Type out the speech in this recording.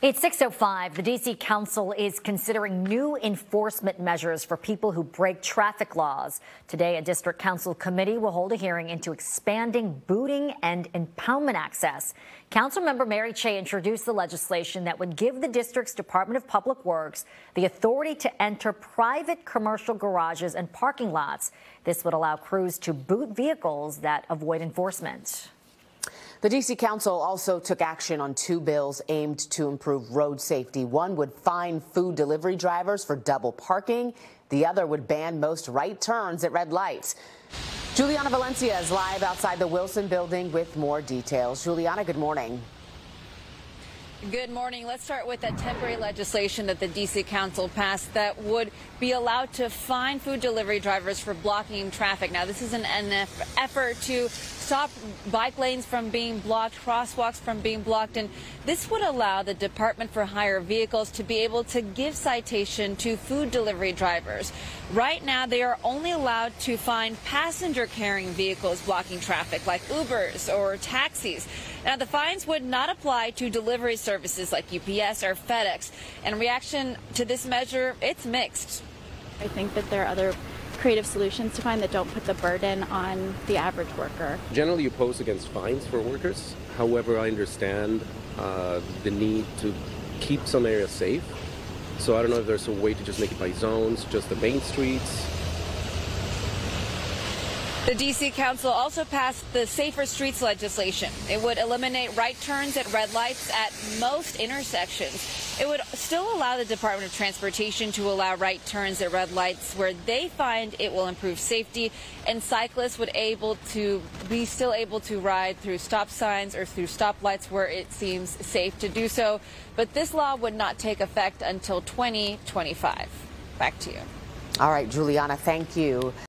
It's 6.05. The D.C. Council is considering new enforcement measures for people who break traffic laws. Today, a district council committee will hold a hearing into expanding booting and impoundment access. Councilmember Mary Cheh introduced the legislation that would give the district's Department of Public Works the authority to enter private commercial garages and parking lots. This would allow crews to boot vehicles that avoid enforcement. The D.C. Council also took action on two bills aimed to improve road safety. One would fine food delivery drivers for double parking. The other would ban most right turns at red lights. Juliana Valencia is live outside the Wilson building with more details. Juliana, good morning. Good morning. Let's start with that temporary legislation that the D.C. Council passed that would be allowed to fine food delivery drivers for blocking traffic. Now, this is an, an effort to stop bike lanes from being blocked, crosswalks from being blocked, and this would allow the Department for Hire Vehicles to be able to give citation to food delivery drivers. Right now, they are only allowed to find passenger carrying vehicles blocking traffic, like Ubers or taxis. Now, the fines would not apply to delivery services like UPS or FedEx. And reaction to this measure, it's mixed. I think that there are other creative solutions to find that don't put the burden on the average worker. Generally, you pose against fines for workers. However, I understand uh, the need to keep some areas safe. So I don't know if there's a way to just make it by zones, just the main streets, the D.C. Council also passed the Safer Streets legislation. It would eliminate right turns at red lights at most intersections. It would still allow the Department of Transportation to allow right turns at red lights where they find it will improve safety, and cyclists would able to be still able to ride through stop signs or through stoplights where it seems safe to do so. But this law would not take effect until 2025. Back to you. All right, Juliana, thank you.